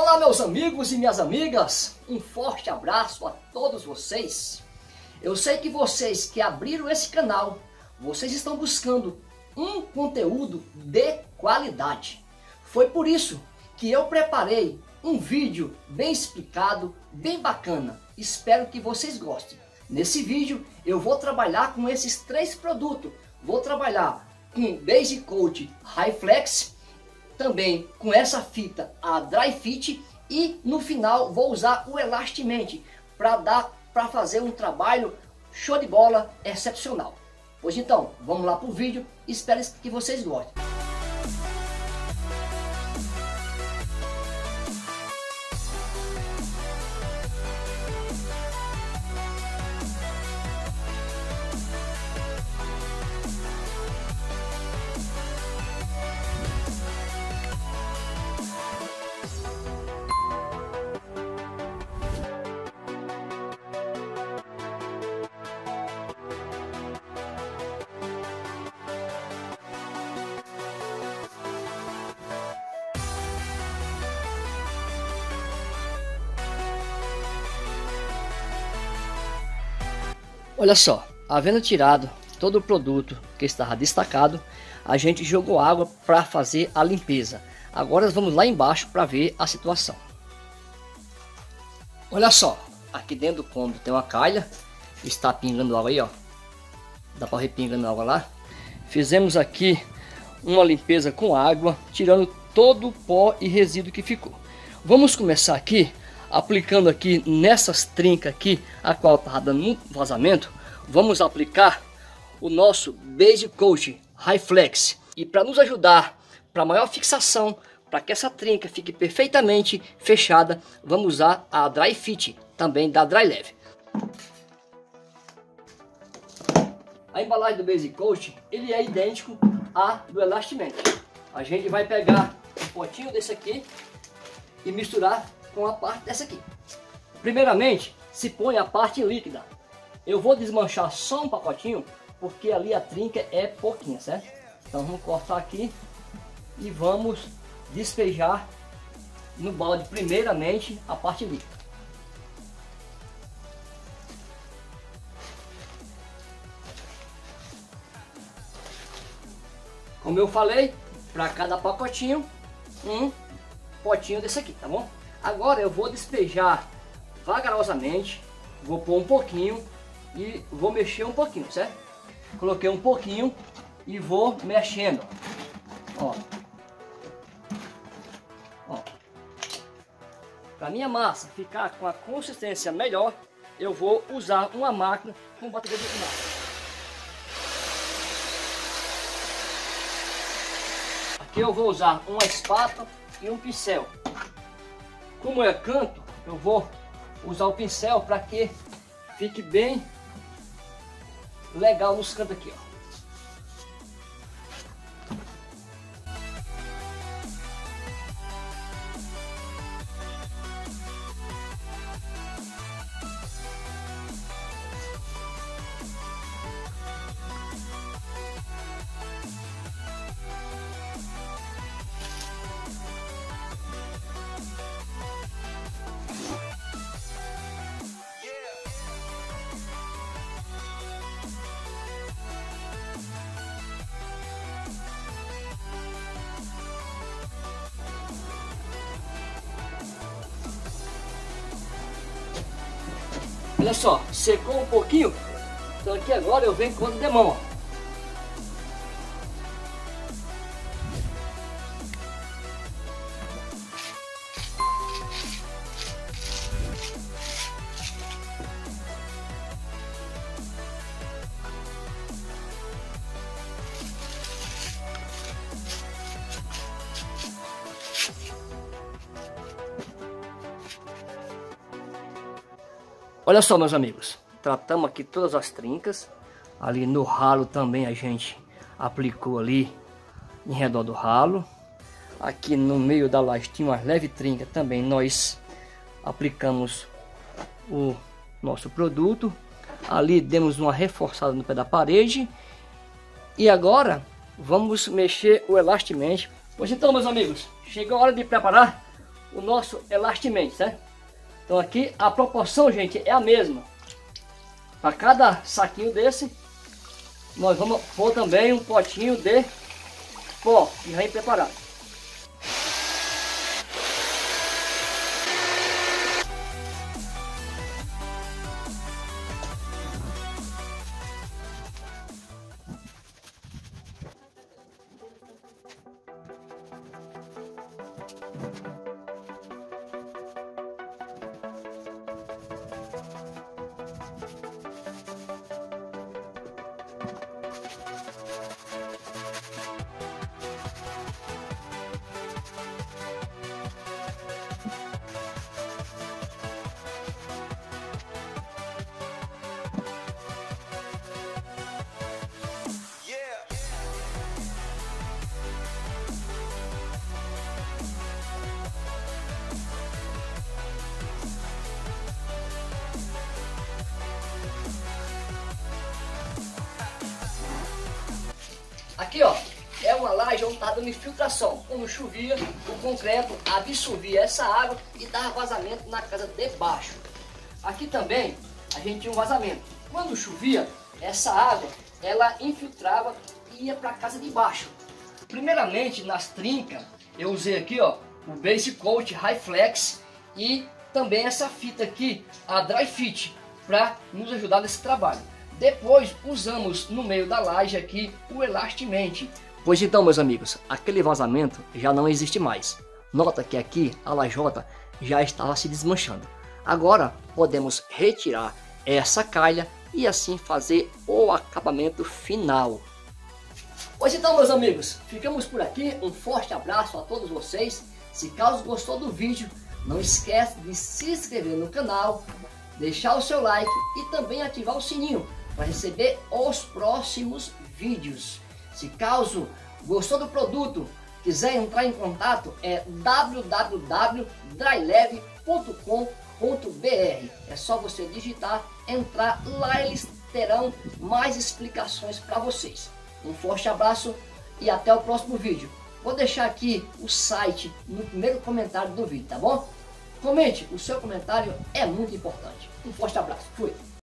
Olá meus amigos e minhas amigas, um forte abraço a todos vocês. Eu sei que vocês que abriram esse canal, vocês estão buscando um conteúdo de qualidade. Foi por isso que eu preparei um vídeo bem explicado, bem bacana. Espero que vocês gostem. Nesse vídeo eu vou trabalhar com esses três produtos. Vou trabalhar com Base Coat High Flex, também com essa fita a Dry Fit e no final vou usar o Elastimente para dar para fazer um trabalho show de bola excepcional. Pois então, vamos lá para o vídeo, espero que vocês gostem. Olha só, havendo tirado todo o produto que estava destacado, a gente jogou água para fazer a limpeza. Agora vamos lá embaixo para ver a situação. Olha só, aqui dentro do cômodo tem uma calha, está pingando água aí, ó. Dá para ver pingando água lá. Fizemos aqui uma limpeza com água, tirando todo o pó e resíduo que ficou. Vamos começar aqui aplicando aqui nessas trincas aqui, a qual está dando um vazamento, vamos aplicar o nosso Base Coat High Flex. E para nos ajudar para maior fixação, para que essa trinca fique perfeitamente fechada, vamos usar a Dry Fit, também da Dry Leve. A embalagem do Base Coat, ele é idêntico à do Elastimate. A gente vai pegar um potinho desse aqui e misturar com a parte dessa aqui. Primeiramente, se põe a parte líquida. Eu vou desmanchar só um pacotinho, porque ali a trinca é pouquinha, certo? Então vamos cortar aqui e vamos despejar no balde primeiramente a parte líquida. Como eu falei, para cada pacotinho, um potinho desse aqui, tá bom? Agora eu vou despejar vagarosamente, vou pôr um pouquinho e vou mexer um pouquinho, certo? Coloquei um pouquinho e vou mexendo, ó. ó. Para minha massa ficar com a consistência melhor, eu vou usar uma máquina com batedor de massa. Aqui eu vou usar uma espátula e um pincel. Como é canto, eu vou usar o pincel para que fique bem legal nos cantos aqui, ó. Olha só, secou um pouquinho. Então aqui agora eu venho com o de mão, ó. Olha só, meus amigos. Tratamos aqui todas as trincas. Ali no ralo também a gente aplicou ali em redor do ralo. Aqui no meio da laje tinha uma leve trinca também nós aplicamos o nosso produto. Ali demos uma reforçada no pé da parede. E agora vamos mexer o elastimente. Pois então, meus amigos, chegou a hora de preparar o nosso elastimento, certo? Então aqui a proporção, gente, é a mesma. Para cada saquinho desse, nós vamos pôr também um potinho de pó, já é preparado. Aqui, ó, é uma laje onde está dando infiltração. Quando chovia, o concreto absorvia essa água e dava vazamento na casa de baixo. Aqui também a gente tinha um vazamento. Quando chovia, essa água ela infiltrava e ia para a casa de baixo. Primeiramente, nas trincas, eu usei aqui ó, o Base Coat High Flex e também essa fita aqui, a Dry Fit, para nos ajudar nesse trabalho. Depois usamos no meio da laje aqui o Elastimente. Pois então, meus amigos, aquele vazamento já não existe mais. Nota que aqui a lajota já estava se desmanchando. Agora podemos retirar essa calha e assim fazer o acabamento final. Pois então, meus amigos, ficamos por aqui. Um forte abraço a todos vocês. Se caso gostou do vídeo, não esquece de se inscrever no canal, deixar o seu like e também ativar o sininho para receber os próximos vídeos. Se caso gostou do produto, quiser entrar em contato, é www.dryleve.com.br. É só você digitar, entrar, lá eles terão mais explicações para vocês. Um forte abraço e até o próximo vídeo. Vou deixar aqui o site no primeiro comentário do vídeo, tá bom? Comente, o seu comentário é muito importante. Um forte abraço, fui!